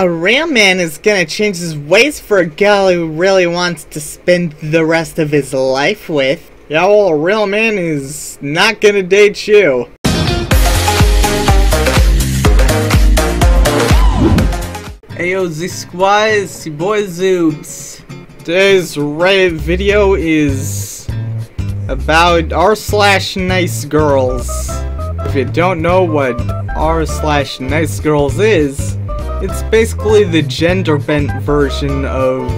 A real man is gonna change his ways for a girl who really wants to spend the rest of his life with. Yeah, well, a real man is not gonna date you. Ayo, Z Squads, your boy Zoobs. Today's Reddit video is about r slash nice girls. If you don't know what r slash nice girls is, it's basically the gender bent version of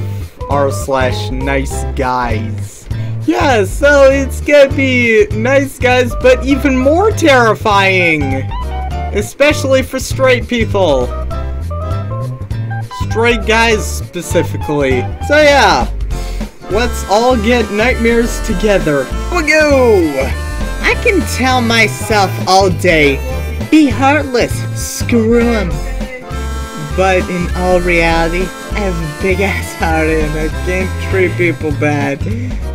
r slash nice guys. Yeah, so it's gonna be nice guys, but even more terrifying! Especially for straight people. Straight guys specifically. So yeah, let's all get nightmares together. We go! I can tell myself all day, be heartless, screw 'em. But in all reality, I have a big ass heart and I can't treat people bad.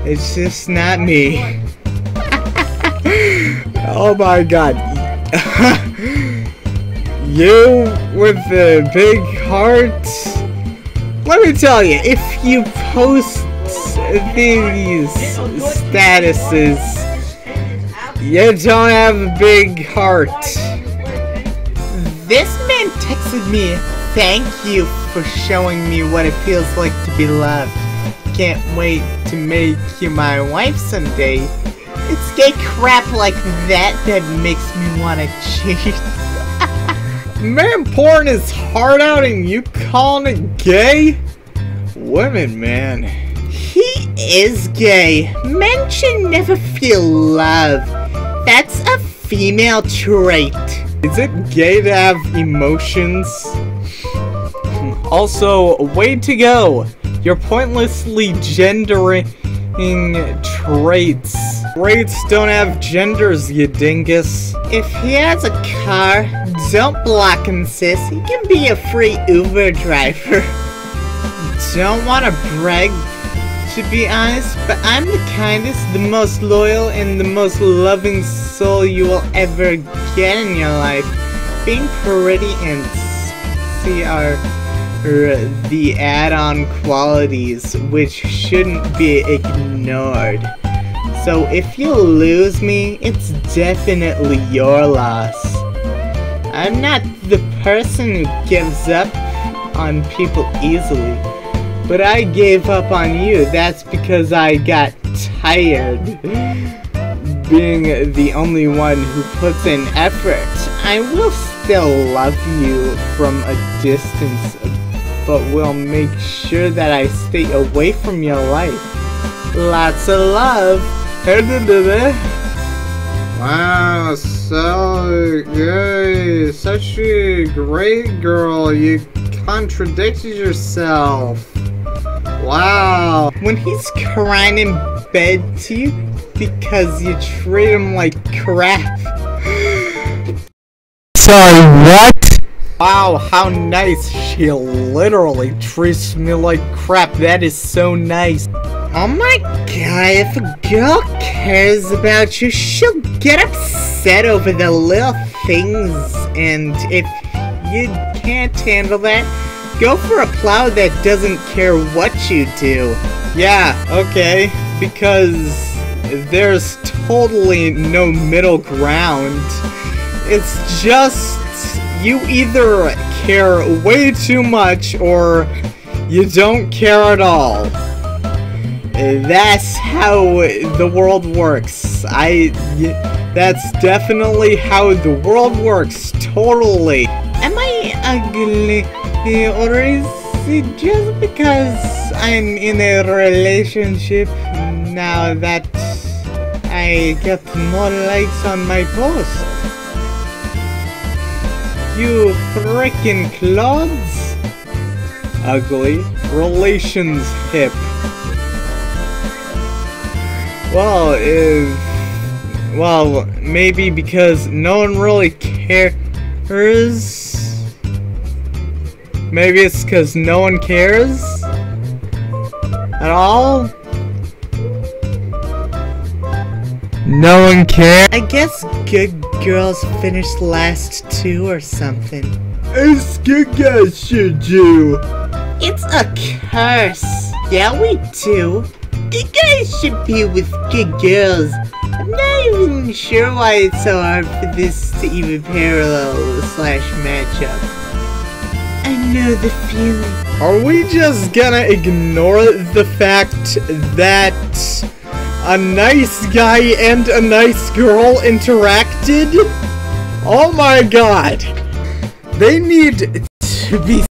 It's just not me. Oh my god. you with the big heart? Let me tell you, if you post these statuses, you don't have a big heart. This man texted me, thank you for showing me what it feels like to be loved. Can't wait to make you my wife someday. It's gay crap like that that makes me wanna cheat. Man pouring his heart out and you calling it gay? Women, man. He is gay. Men should never feel love. That's a female trait. Is it gay to have emotions? Also, way to go! You're pointlessly gendering traits. Traits don't have genders, you dingus. If he has a car, don't block him, sis. He can be a free Uber driver. Don't want to brag, to be honest, but I'm the kindest, the most loyal, and the most loving soul you will ever get in your life. Being pretty and are are the add-on qualities which shouldn't be ignored. So if you lose me, it's definitely your loss. I'm not the person who gives up on people easily. But I gave up on you. That's because I got tired being the only one who puts in effort. I will still love you from a distance, but will make sure that I stay away from your life. Lots of love. Wow, so good. Such a great girl. You contradicted yourself. Wow. When he's crying in bed to you because you treat him like crap. Sorry, what? Wow, how nice. She literally treats me like crap. That is so nice. Oh my god, if a girl cares about you, she'll get upset over the little things. And if you can't handle that, Go for a plow that doesn't care what you do. Yeah, okay, because there's totally no middle ground. It's just you either care way too much or you don't care at all. That's how the world works. I. That's definitely how the world works. Totally. Am I ugly? Or is it just because I'm in a relationship now that I get more likes on my post? You frickin' clods! Ugly. Relations hip. Well, if... Well, maybe because no one really cares Maybe it's because no one cares? At all? No one cares? I guess good girls finished last two or something. should do? It's a curse. Yeah, we do. Good guys should be with good girls. I'm not even sure why it's so hard for this to even parallel slash matchup. I know the feeling. Are we just gonna ignore the fact that a nice guy and a nice girl interacted? Oh my god! They need to be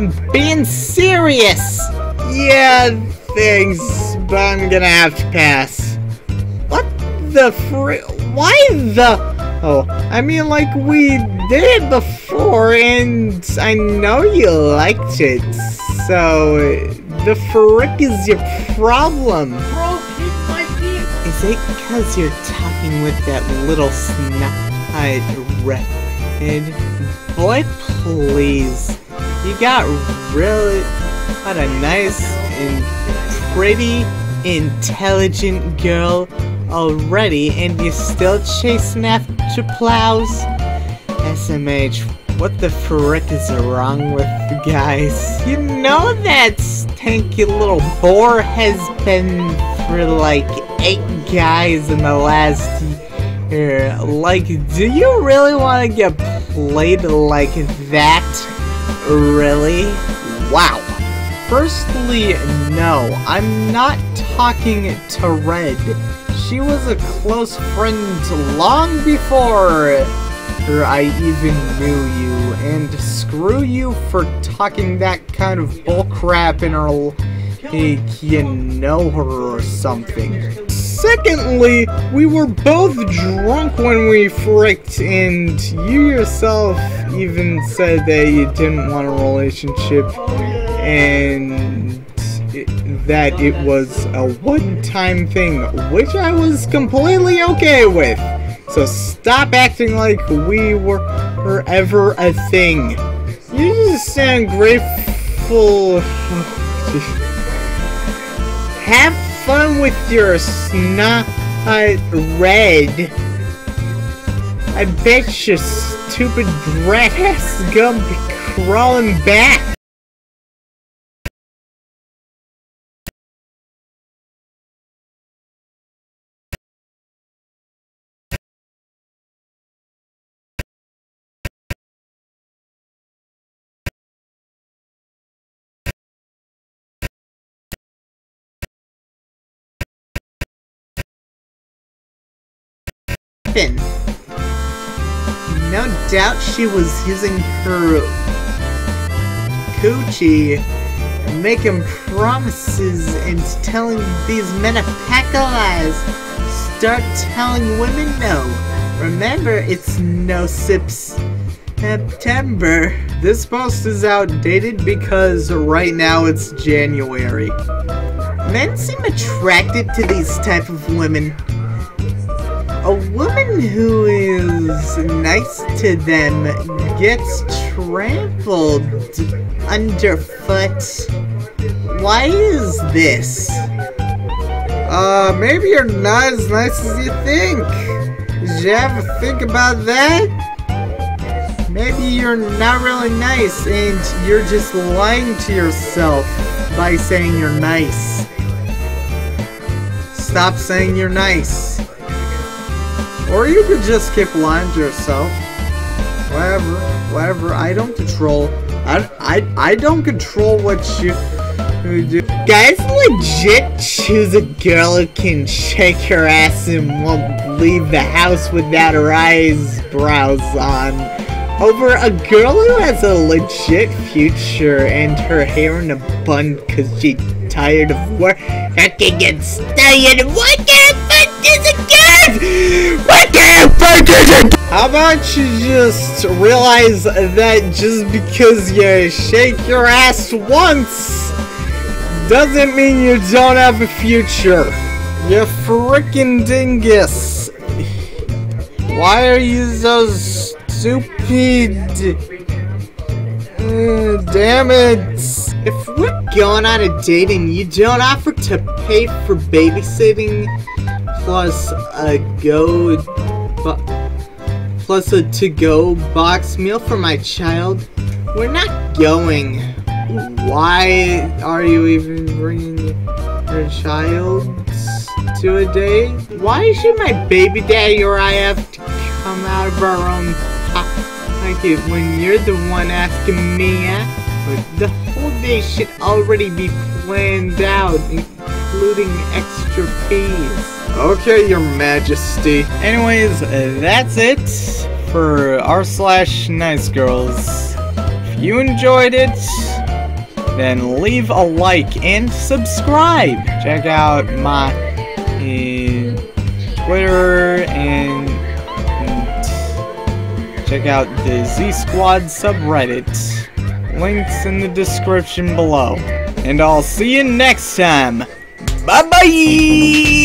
I'm being serious. Yeah, thanks, but I'm gonna have to pass. What the fr- Why the? Oh, I mean, like, we did it before, and I know you liked it, so the frick is your problem? Is it because you're talking with that little snot-eyed redhead? Boy, please. You got really got a nice and pretty, intelligent girl already, and you're still chasing after plows? SMH, what the frick is wrong with you guys? You know that stanky little boar has been for like eight guys in the last year. Like, do you really want to get played like that? Really? Wow. Firstly, no, I'm not talking to Red. She was a close friend long before I even knew you, and screw you for talking that kind of bullcrap in her like you know her or something. Secondly, we were both drunk when we fricked, and you yourself even said that you didn't want a relationship, and it, that it was a one-time thing, which I was completely okay with. So stop acting like we were, ever a thing. You just sound grateful. Have fun with your snot red. I bet your stupid brat ass gonna be crawling back. No doubt she was using her coochie making promises and telling these men a pack of lies. Start telling women no. Remember, it's no simp September. This post is outdated because right now it's January. Men seem attracted to these type of women who is nice to them gets trampled underfoot. Why is this? Uh, maybe you're not as nice as you think. Did you ever think about that? Maybe you're not really nice and you're just lying to yourself by saying you're nice. Stop saying you're nice. Or you could just lying to yourself. Whatever, whatever. I don't control. I, I, I don't control what you Guys legit choose a girl who can shake her ass and won't leave the house without her eyes brows on. Over a girl who has a legit future and her hair in a bun cause she tired of work. I can get what What kind of fuck is a How about you just realize that just because you shake your ass once doesn't mean you don't have a future. You frickin' dingus. Why are you so stupid? Uh, damn it. If we're going on a date and you don't offer to pay for babysitting plus a go bu- plus a to-go box meal for my child, we're not going. Why are you even bringing your child to a date? Why should my baby daddy or I have to come out of our own pocket when you're the one asking me eh? out? The whole day should already be planned out, including extra fees. Okay, your majesty. Anyways, uh, that's it for r slash nice girls. If you enjoyed it, then leave a like and subscribe. Check out my uh, Twitter and, and check out the Z Squad subreddit. Links in the description below. And I'll see you next time. Bye bye!